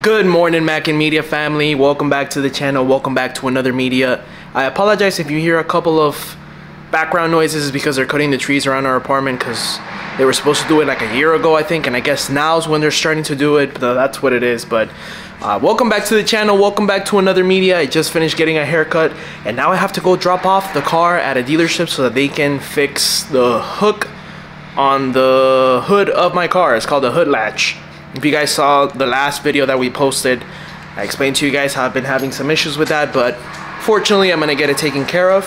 Good morning, MacnMedia family. Welcome back to the channel. Welcome back to another media. I apologize if you hear a couple of background noises because they're cutting the trees around our apartment because they were supposed to do it like a year ago, I think, and I guess now's when they're starting to do it. That's what it is. But uh, welcome back to the channel. Welcome back to another media. I just finished getting a haircut, and now I have to go drop off the car at a dealership so that they can fix the hook on the hood of my car. It's called the hood latch. If you guys saw the last video that we posted, I explained to you guys how I've been having some issues with that, but fortunately I'm gonna get it taken care of.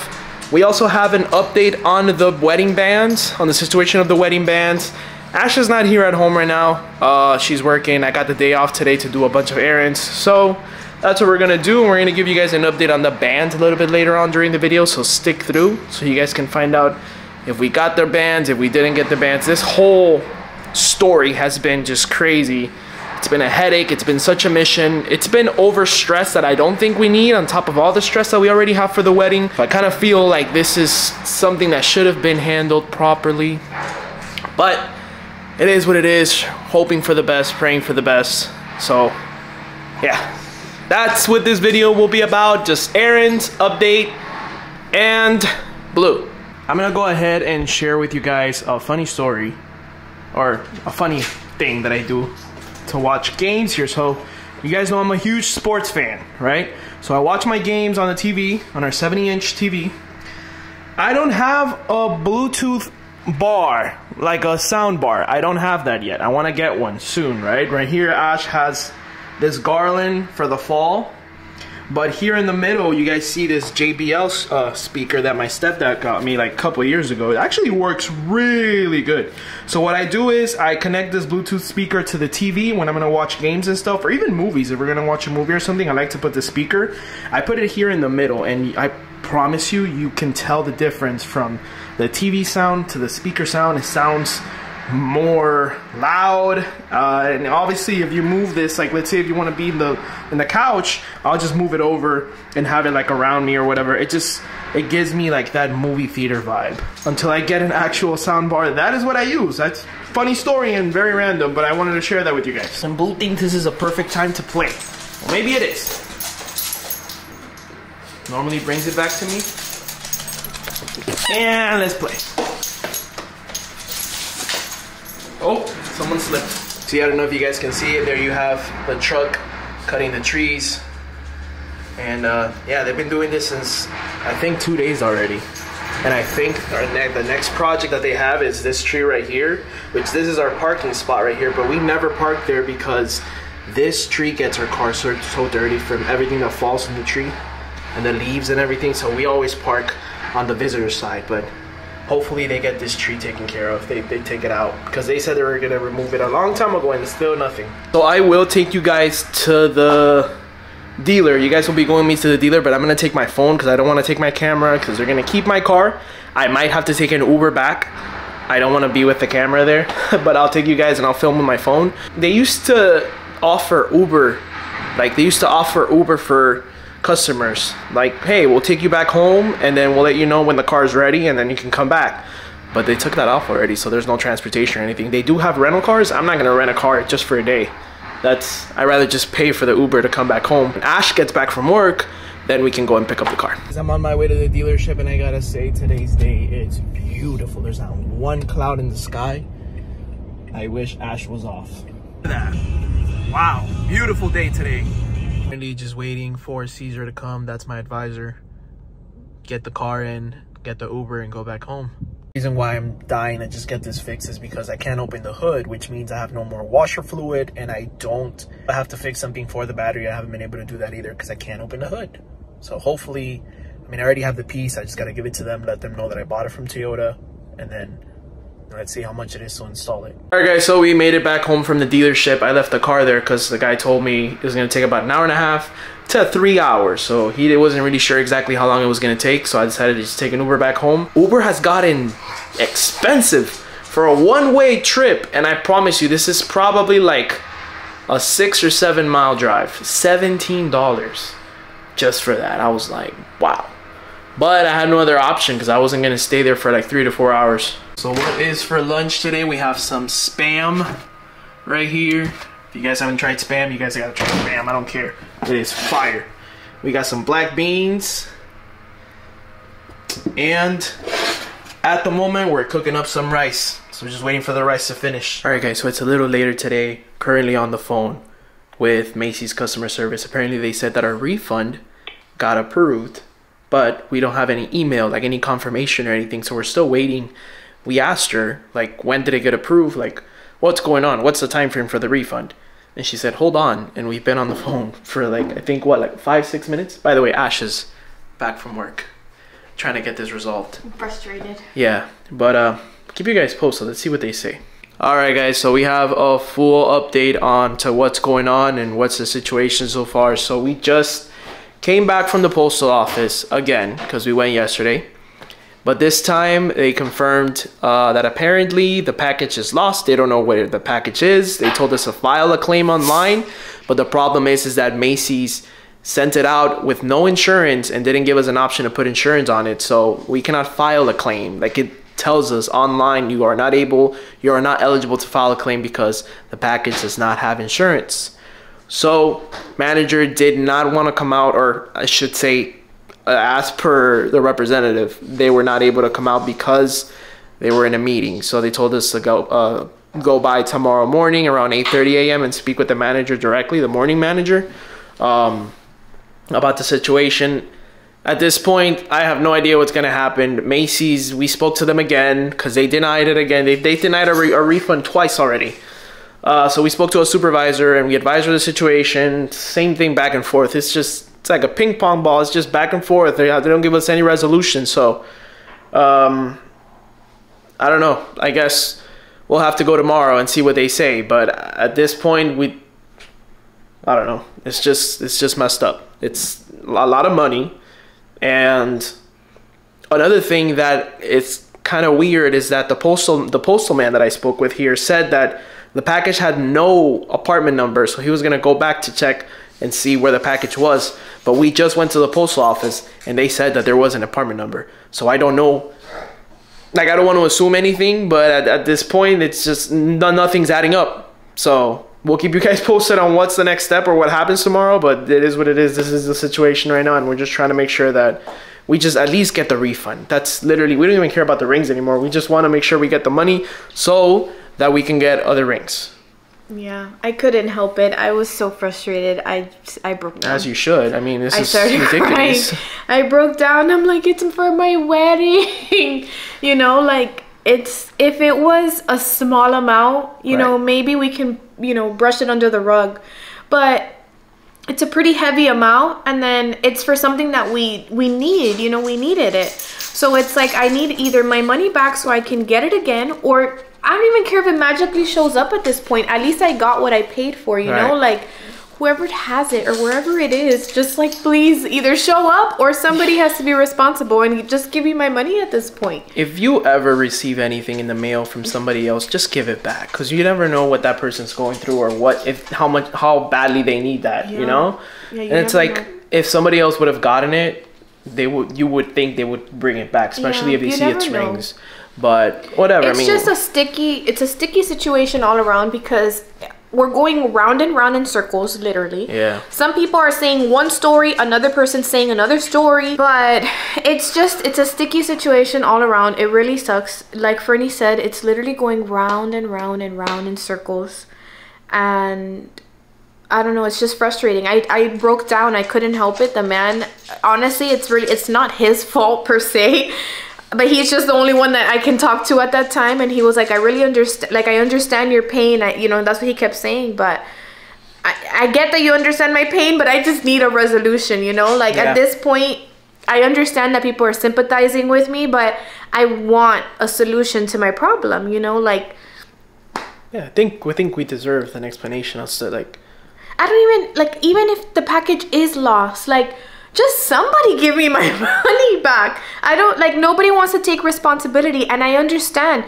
We also have an update on the wedding bands, on the situation of the wedding bands. Ash is not here at home right now. Uh, she's working. I got the day off today to do a bunch of errands. So that's what we're gonna do. We're gonna give you guys an update on the bands a little bit later on during the video. So stick through so you guys can find out if we got their bands, if we didn't get the bands. This whole story has been just crazy. It's been a headache. It's been such a mission. It's been over stress that I don't think we need on top of all the stress that we already have for the wedding. I kind of feel like this is something that should have been handled properly. But it is what it is. Hoping for the best, praying for the best. So, yeah. That's what this video will be about. Just errands, update, and blue. I'm gonna go ahead and share with you guys a funny story or a funny thing that I do to watch games here. So you guys know I'm a huge sports fan, right? So I watch my games on the TV, on our 70 inch TV. I don't have a Bluetooth bar, like a sound bar. I don't have that yet. I want to get one soon, right? Right here, Ash has this Garland for the fall. But here in the middle, you guys see this JBL uh, speaker that my stepdad got me like a couple years ago. It actually works really good. So what I do is I connect this Bluetooth speaker to the TV when I'm gonna watch games and stuff, or even movies. If we're gonna watch a movie or something, I like to put the speaker. I put it here in the middle, and I promise you, you can tell the difference from the TV sound to the speaker sound. It sounds more loud uh, and obviously if you move this like let's say if you want to be in the in the couch I'll just move it over and have it like around me or whatever. It just it gives me like that movie theater vibe until I get an actual sound bar that is what I use. That's funny story and very random but I wanted to share that with you guys. And Blue thinks this is a perfect time to play. Well maybe it is. Normally brings it back to me. And let's play Oh, someone slipped. See, I don't know if you guys can see it. There you have the truck cutting the trees. And uh, yeah, they've been doing this since I think two days already. And I think ne the next project that they have is this tree right here, which this is our parking spot right here. But we never park there because this tree gets our car so, so dirty from everything that falls from the tree and the leaves and everything. So we always park on the visitor side. But hopefully they get this tree taken care of. They, they take it out because they said they were gonna remove it a long time ago and still nothing. So I will take you guys to the dealer. You guys will be going with me to the dealer, but I'm gonna take my phone because I don't want to take my camera because they're gonna keep my car. I might have to take an Uber back. I don't want to be with the camera there, but I'll take you guys and I'll film with my phone. They used to offer Uber, like they used to offer Uber for customers. Like hey we'll take you back home and then we'll let you know when the car is ready and then you can come back. But they took that off already so there's no transportation or anything. They do have rental cars. I'm not gonna rent a car just for a day. That's i rather just pay for the uber to come back home. When ash gets back from work then we can go and pick up the car. I'm on my way to the dealership and i gotta say today's day is beautiful. There's not one cloud in the sky. I wish ash was off. That wow beautiful day today Just waiting for Caesar to come. That's my advisor. Get the car in, get the Uber, and go back home. Reason why I'm dying to just get this fixed is because I can't open the hood, which means I have no more washer fluid, and I don't I have to fix something for the battery. I haven't been able to do that either because I can't open the hood. So hopefully, I mean, I already have the piece. I just got to give it to them, let them know that I bought it from Toyota, and then Let's see how much it is to install it. All right, guys, so we made it back home from the dealership. I left the car there because the guy told me it was going to take about an hour and a half to three hours. So he wasn't really sure exactly how long it was going to take. So I decided to just take an Uber back home. Uber has gotten expensive for a one-way trip. And I promise you, this is probably like a six or seven mile drive. $17 just for that. I was like, wow. But I had no other option because I wasn't going to stay there for like three to four hours. So what is for lunch today? We have some spam right here. If you guys haven't tried spam, you guys gotta try spam. I don't care. It is fire. We got some black beans. And at the moment, we're cooking up some rice. So we're just waiting for the rice to finish. Alright guys, so it's a little later today. Currently on the phone with Macy's customer service. Apparently they said that our refund got approved, but we don't have any email, like any confirmation or anything. So we're still waiting. We asked her, like, when did it get approved? Like, what's going on? What's the time frame for the refund? And she said, hold on. And we've been on the phone for like, I think, what, like five, six minutes? By the way, Ash is back from work trying to get this resolved. I'm frustrated. Yeah, but uh, keep you guys posted. Let's see what they say. All right, guys. So we have a full update on to what's going on and what's the situation so far. So we just came back from the postal office again because we went yesterday. But this time they confirmed uh, that apparently the package is lost. They don't know where the package is. They told us to file a claim online. But the problem is, is that Macy's sent it out with no insurance and didn't give us an option to put insurance on it. So we cannot file a claim. Like it tells us online, you are not able, you are not eligible to file a claim because the package does not have insurance. So manager did not want to come out, or I should say, uh, as per the representative, they were not able to come out because they were in a meeting. So they told us to go uh, go by tomorrow morning around 8:30 a.m. and speak with the manager directly, the morning manager. Um, about the situation. At this point, I have no idea what's going to happen. Macy's, we spoke to them again because they denied it again. They, they denied a, re a refund twice already. Uh, so we spoke to a supervisor and we advised her the situation. Same thing back and forth. It's just, it's like a ping pong ball. It's just back and forth. They, they don't give us any resolution. So, um, I don't know. I guess we'll have to go tomorrow and see what they say. But at this point, we, I don't know. It's just, it's just messed up. It's a lot of money. And another thing that is kind of weird is that the postal the postal man that I spoke with here said that the package had no apartment number, so he was gonna go back to check and see where the package was. But we just went to the postal office and they said that there was an apartment number. So I don't know. Like I don't want to assume anything, but at, at this point, it's just nothing's adding up. So we'll keep you guys posted on what's the next step or what happens tomorrow. But it is what it is. This is the situation right now, and we're just trying to make sure that we just at least get the refund. That's literally we don't even care about the rings anymore. We just want to make sure we get the money so that we can get other rings. Yeah, I couldn't help it. I was so frustrated. I I broke down. As you should. I mean, this I is started ridiculous. crying. I broke down. I'm like, it's for my wedding. you know, like it's if it was a small amount, you know, maybe we can, you know, brush it under the rug. But it's a pretty heavy amount and then it's for something that we we need, you know, we needed it. So it's like I need either my money back so I can get it again or I don't even care if it magically shows up at this point. At least I got what I paid for, you know? Like whoever has it or wherever it is, just like please either show up or somebody has to be responsible and just give me my money at this point. if you ever receive anything in the mail from somebody else, just give it back because you never know what that person's going through or what if how much how badly they need that. You know, Yeah, you and it's like know. if somebody else would have gotten it, they would you would think they would bring it back, especially Yeah, if they see its know. rings. But whatever. It's I mean, just a sticky it's a sticky situation all around because we're going round and round in circles literally. Yeah. Some people are saying one story, another person saying another story, but it's just it's a sticky situation all around. It really sucks. Like Fernie said, it's literally going round and round and round in circles. And I don't know, it's just frustrating. I, I broke down. I couldn't help it. The man, honestly, it's really, it's not his fault per se, but he's just the only one that I can talk to at that time. And he was like, I really understand, like, I understand your pain. I, you know, that's what he kept saying, but I, I get that you understand my pain, but I just need a resolution, you know? Like, Yeah. at this point, I understand that people are sympathizing with me, but I want a solution to my problem, you know? Like, yeah, I think we think we deserve an explanation as to like I don't even like even if the package is lost, like just somebody give me my money back. I don't like nobody wants to take responsibility and I understand.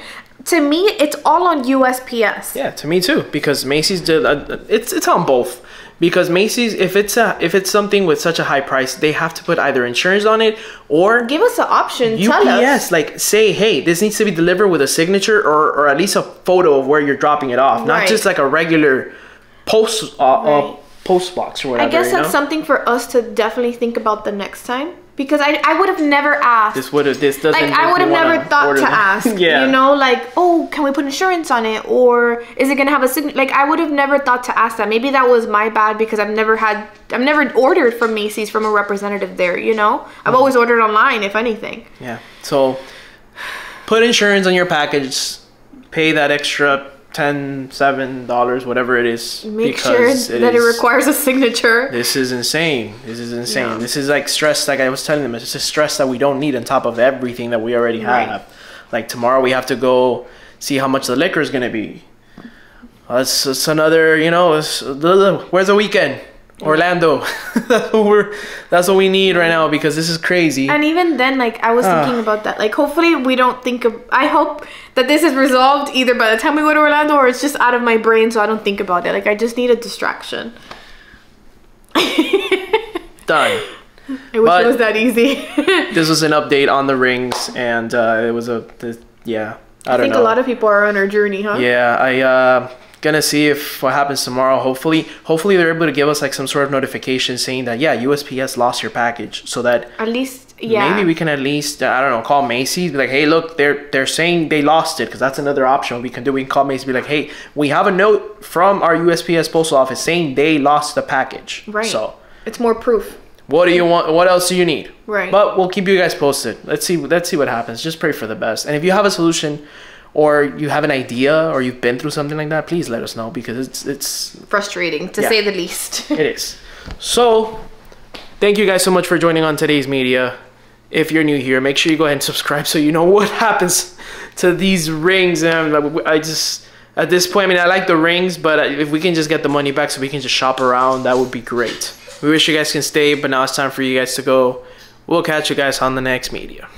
To me, it's all on USPS. Yeah, to me too. Because Macy's did. Uh, it's it's on both. Because Macy's, if it's a if it's something with such a high price, they have to put either insurance on it or Give us an option. UPS. Like say, hey, this needs to be delivered with a signature or or at least a photo of where you're dropping it off, not just like a regular post uh, uh, Right. Post box or whatever. I guess you that's know? something for us to definitely think about the next time because I, I would have never asked. This would have this doesn't. like I would have never thought to that. ask. yeah. You know, like, oh, can we put insurance on it, or is it gonna have a sign? Like, I would have never thought to ask that. Maybe that was my bad because I've never had, I've never ordered from Macy's from a representative there. You know. I've mm-hmm. always ordered online, if anything. Yeah. So put insurance on your package. Pay that extra ten, seven dollars, whatever it is. Make sure because that it requires a signature. This is insane. This is insane. Yeah. This is like stress. Like I was telling them, it's just stress that we don't need on top of everything that we already Right. have. Like tomorrow, we have to go see how much the liquor is gonna be. That's, that's another. You know, it's, where's the weekend? Orlando. that's what we're. That's what we need right now because this is crazy. And even then, like I was Ah. thinking about that. Like, hopefully, we don't think of. I hope that this is resolved either by the time we go to Orlando or it's just out of my brain, so I don't think about it. Like, I just need a distraction. Done. I wish But- it was that easy. This was an update on the rings, and uh, it was a. The, yeah. I I think know. a lot of people are on our journey, huh? Yeah, I uh gonna see if what happens tomorrow. Hopefully, hopefully they're able to give us like some sort of notification saying that yeah, USPS lost your package, so that At least, yeah. maybe we can at least I don't know call Macy's be like hey look they're they're saying they lost it because that's another option we can do. We can call Macy's be like hey we have a note from our USPS postal office saying they lost the package. Right. So It's more proof. what do you want? What else do you need? Right. But we'll keep you guys posted. Let's see. Let's see what happens. Just pray for the best. And if you have a solution, or you have an idea, or you've been through something like that, please let us know because it's it's Frustrating, to Yeah. say the least. it is. So, thank you guys so much for joining on today's media. If you're new here, make sure you go ahead and subscribe so you know what happens to these rings. And I just at this point, I mean, I like the rings, but if we can just get the money back so we can just shop around, that would be great. We wish you guys can stay, but now it's time for you guys to go. We'll catch you guys on the next media.